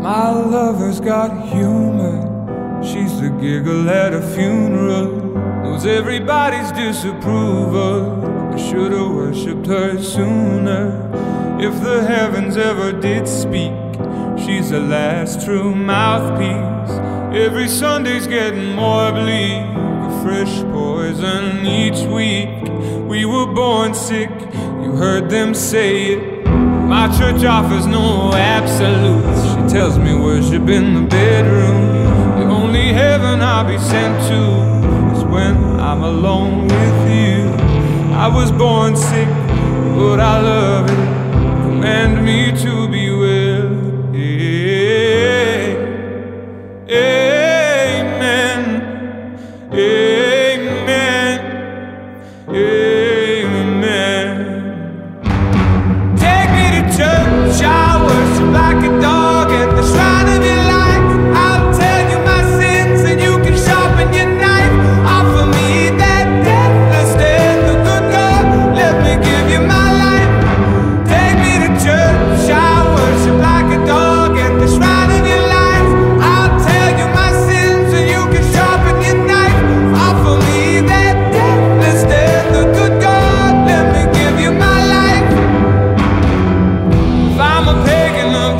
My lover's got humor. She's the giggle at a funeral. Knows everybody's disapproval. I should've worshipped her sooner. If the heavens ever did speak, she's the last true mouthpiece. Every Sunday's getting more bleak. A fresh poison each week. We were born sick, heard them say it. My church offers no absolutes. She tells me worship in the bedroom. The only heaven I'll be sent to is when I'm alone with you. I was born sick, but I love it. Command me to be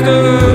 sisters.